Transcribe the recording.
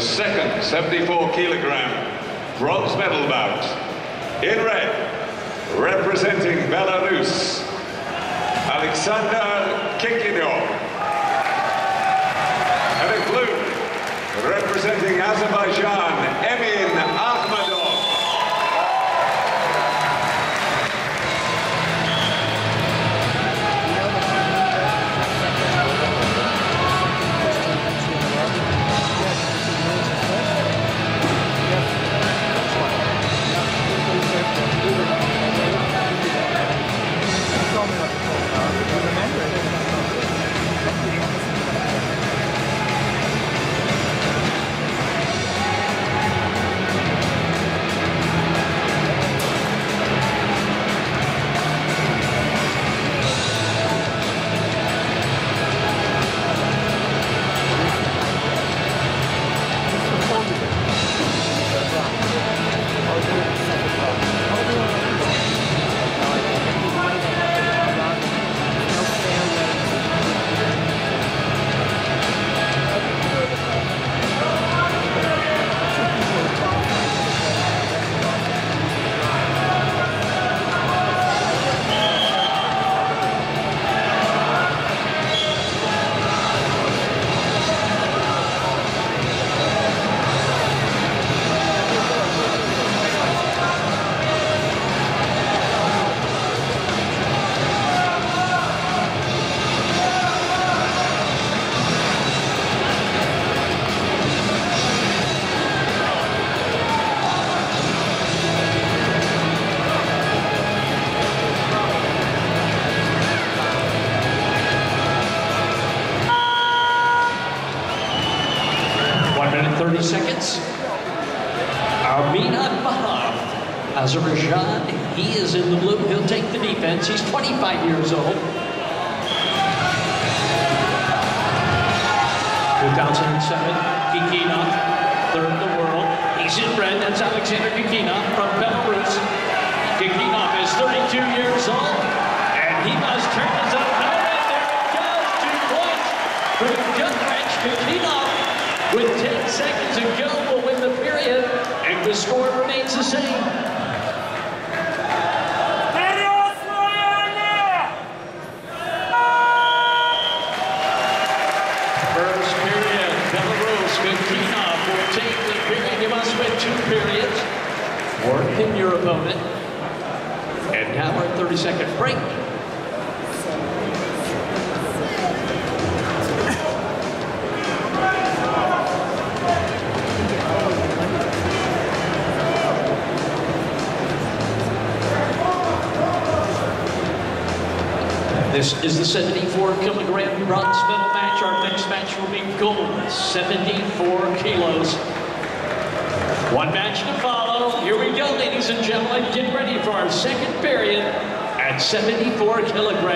second 74 kilogram bronze medal bout. In red, representing Belarus, Alexander Kikiniou. And in blue, representing Azerbaijan, 30 seconds. Emin Ahmadov, Azerbaijan. He is in the blue. He'll take the defense. He's 25 years old. 2007, Kikiniou, third in the world. He's in red. That's Alexander Kikiniou from Belarus. Kikiniou is 32 years old, seconds to go, will win the period, and the score remains the same. Your opponent. And now our 30 second break. This is the 74 kilogram bronze medal match. Our next match will be gold, 74 kilos. One match to follow. Here we go, ladies and gentlemen. Get ready for our second period at 74 kilograms.